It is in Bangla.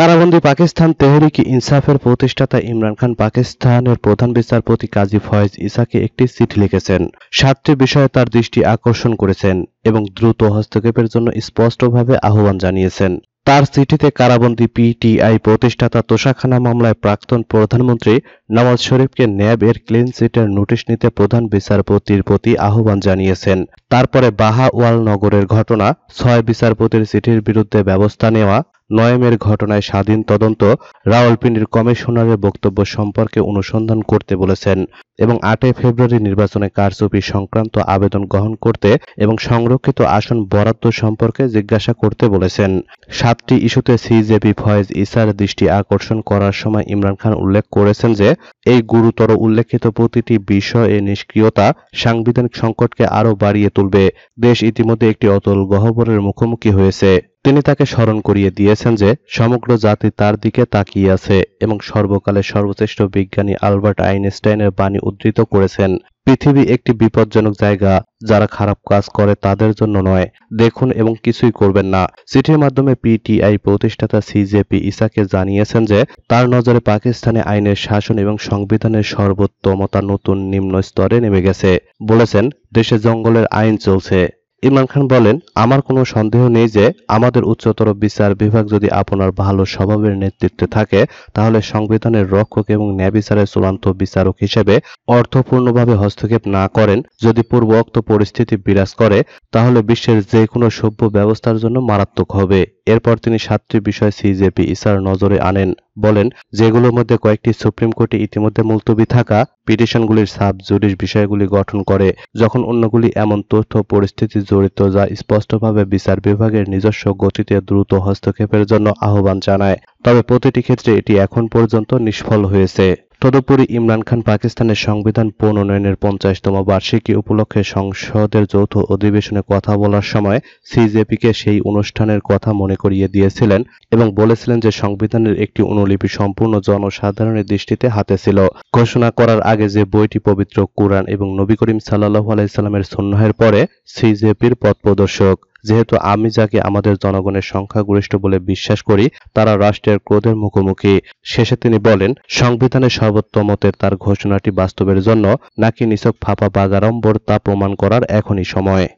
প্রতিবন্ধী পাকিস্তান তেহরিকি ইনসাফের প্রতিষ্ঠাতা ইমরান খান পাকিস্তানের প্রধান বিচারপতি কাজী ফয়েজ ইসাকে একটি চিঠি লিখেছেন। সাতটি বিষয়ে তার দৃষ্টি আকর্ষণ করেছেন এবং দ্রুত হস্তক্ষেপের জন্য স্পষ্টভাবে আহ্বান জানিয়েছেন। তার চিঠিতে কারাবন্দী পিটিআই প্রতিষ্ঠাতা তোষাখানা মামলায় প্রাক্তন প্রধানমন্ত্রী নওয়াজ শরীফকে ন্যাব এর ক্লিন চিটের নোটিশ নিতে প্রধান বিচারপতির প্রতি আহ্বান জানিয়েছেন। তারপরে বাহাওয়াল নগরের ঘটনা, ছয় বিচারপতির চিঠির বিরুদ্ধে ব্যবস্থা নেওয়া নয়মের ঘটনায় স্বাধীন তদন্ত রাওয়ালপিন্ডির কমিশনারের বক্তব্য সম্পর্কে অনুসন্ধান করতে বলেছেন এবং আটই ফেব্রুয়ারি নির্বাচনে কারচুপি সংক্রান্ত আবেদন গ্রহণ করতে এবং সংরক্ষিত আসন বরাদ্দ সম্পর্কে জিজ্ঞাসা করতে বলেছেন। সাতটি ইস্যুতে সিজেপি ফয়েজ ইসার দৃষ্টি আকর্ষণ করার সময় ইমরান খান উল্লেখ করেছেন যে, এই গুরুতর উল্লেখিত প্রতিটি বিষয়ে নিষ্ক্রিয়তা সাংবিধানিক সংকটকে আরও বাড়িয়ে তুলবে। দেশ ইতিমধ্যে একটি অতল গহ্বরের মুখোমুখি হয়েছে। তিনি তাকে স্মরণ করিয়ে দিয়েছেন যে সমগ্র জাতি তার দিকে তাকিয়ে আছে এবং সর্বকালের সর্বশ্রেষ্ঠ বিজ্ঞানী আলবার্ট আইনস্টাইনের বাণী উদ্ধৃত করেছেন। পৃথিবী একটি বিপজ্জনক জায়গা, যারা খারাপ কাজ করে তাদের জন্য নয়। দেখুন এবং কিছুই করবেন না। চিঠির মাধ্যমে পিটিআই প্রতিষ্ঠাতা সিজেপি ইসাকে জানিয়েছেন যে, তার নজরে পাকিস্তানে আইনের শাসন এবং সংবিধানের সর্বোত্তমতা নতুন নিম্ন স্তরে নেমে গেছে। বলেছেন, দেশে জঙ্গলের আইন চলছে। ইমরান খান বলেন, আমার কোনো সন্দেহ নেই যে আমাদের উচ্চতর বিচার বিভাগ যদি আপনার ভালো স্বভাবের নেতৃত্বে থাকে, তাহলে সংবিধানের রক্ষক এবং ন্যায় বিচারের চূড়ান্ত বিচারক হিসেবে অর্থপূর্ণভাবে হস্তক্ষেপ না করেন। যদি পূর্বোক্ত পরিস্থিতি বিরাজ করে, তাহলে বিশ্বের যে কোনো সভ্য ব্যবস্থার জন্য মারাত্মক হবে। এরপর তিনি সাতটি বিষয় সিজেপি ইসার নজরে আনেন। বলেন যেগুলোর মধ্যে কয়েকটি সুপ্রিম কোর্টে ইতিমধ্যে মুলতবি থাকা পিটিশনগুলির সাব জুডিশ বিষয়গুলি গঠন করে, যখন অন্যগুলি এমন তথ্য পরিস্থিতি জড়িত যা স্পষ্টভাবে বিচার বিভাগের নিজস্ব গতিতে দ্রুত হস্তক্ষেপের জন্য আহ্বান জানায়। তবে প্রতিটি ক্ষেত্রে এটি এখন পর্যন্ত নিষ্ফল হয়েছে। তদুপরি ইমরান খান পাকিস্তানের সংবিধান প্রণয়নের পঞ্চাশতম বার্ষিকী উপলক্ষে সংসদের যৌথ অধিবেশনে কথা বলার সময় সিজেপিকে সেই অনুষ্ঠানের কথা মনে করিয়ে দিয়েছিলেন এবং বলেছিলেন যে সংবিধানের একটি অনুলিপি সম্পূর্ণ জনসাধারণের দৃষ্টিতে হাতে ছিল। ঘোষণা করার আগে যে বইটি পবিত্র কুরআন এবং নবী করিম সাল্লাহ আলাইসাল্লামের সন্ন্যাহের পরে সিজেপির পথ প্রদর্শক যেহেতু আমি যাকে আমাদের জনগণের সংখ্যাগরিষ্ঠ বলে বিশ্বাস করি, তারা রাষ্ট্রের ক্রোধের মুখোমুখি। শেষে তিনি বলেন সংবিধানের সর্বোত্তমতের তার ঘোষণাটি বাস্তবের জন্য, নাকি নিছক ফাঁপা বাগাড়ম্বর তা প্রমাণ করার এখনই সময়?